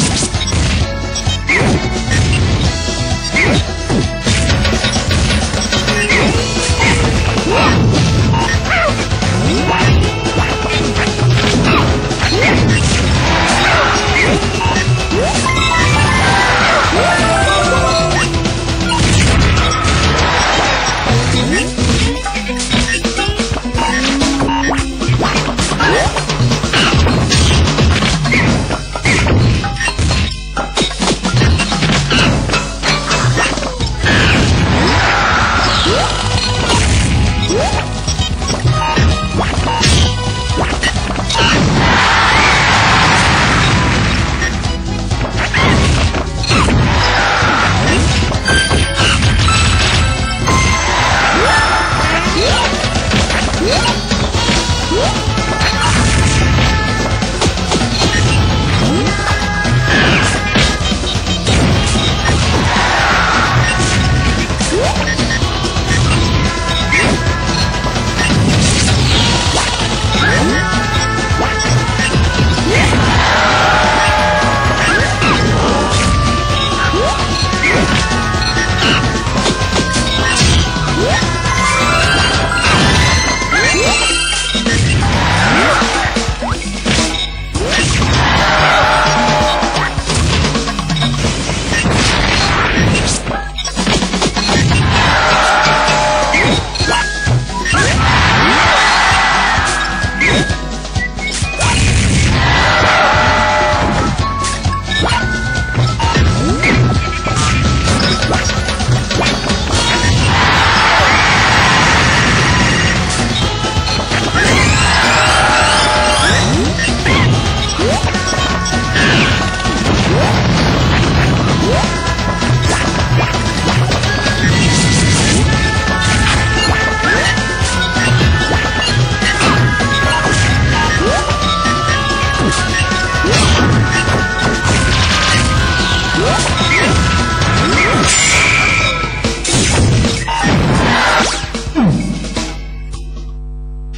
you